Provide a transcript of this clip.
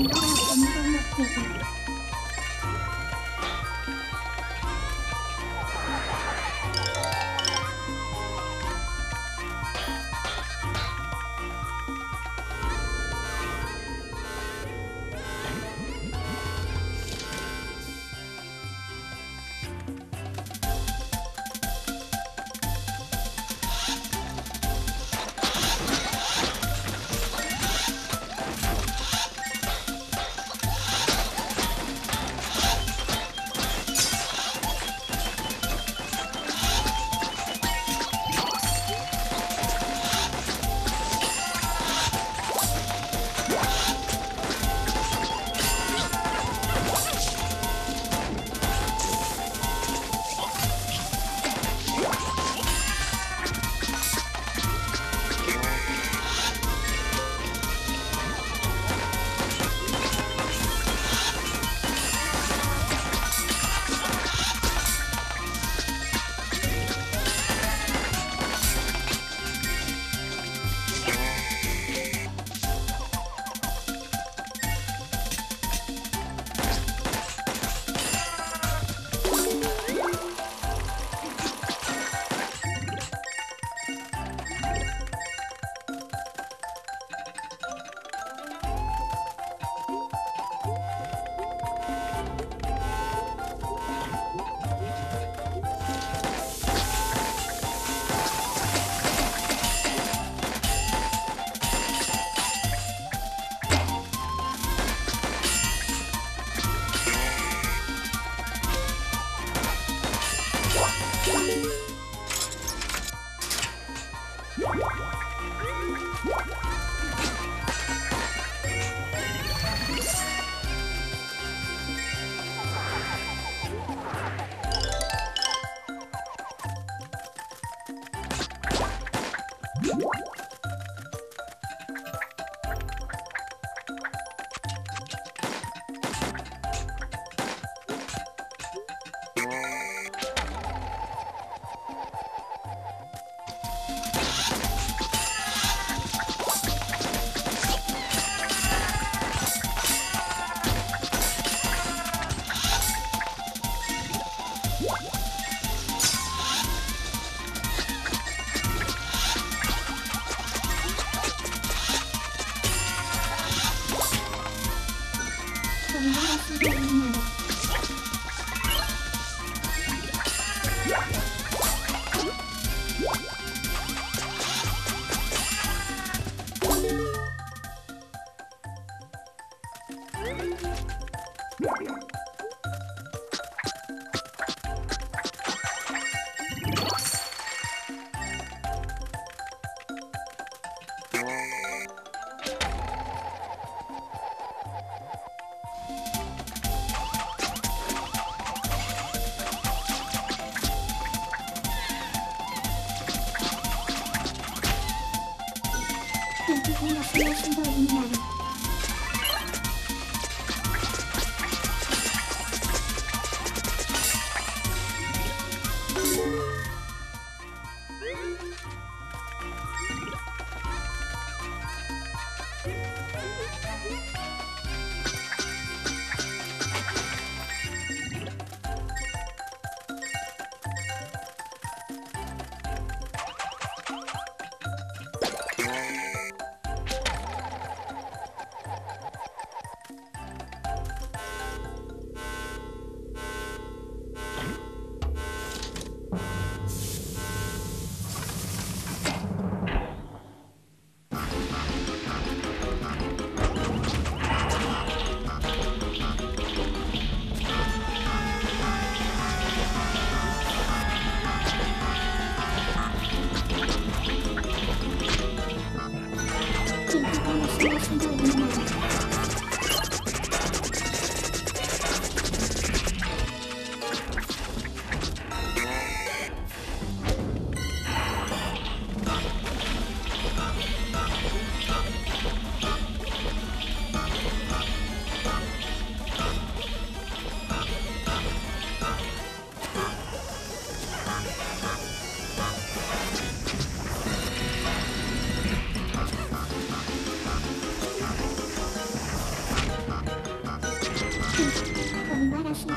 มันต้องเป็นต้องแบบสี Thank you.